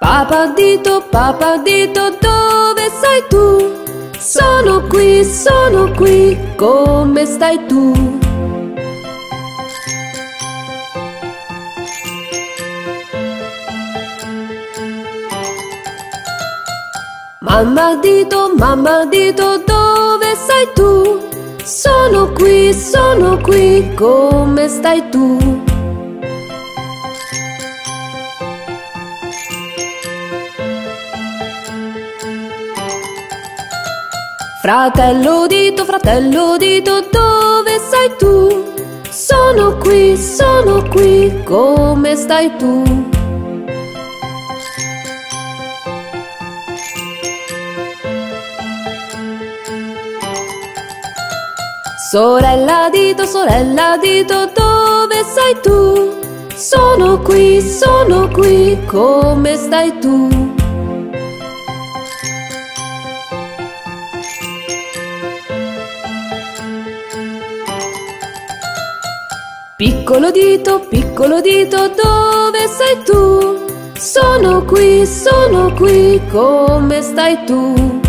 Papà dito, papà dito, dove sei tu? Sono qui, sono qui, come stai tu? Mamma dito, mamma dito, dove sei tu? Sono qui, sono qui, come stai tu? Fratello dito, fratello dito, dove sei tu? Sono qui, sono qui, come stai tu? Sorella dito, sorella dito, dove sei tu? Sono qui, sono qui, come stai tu? Piccolo dito, piccolo dito, dove sei tu? Sono qui, sono qui, come stai tu?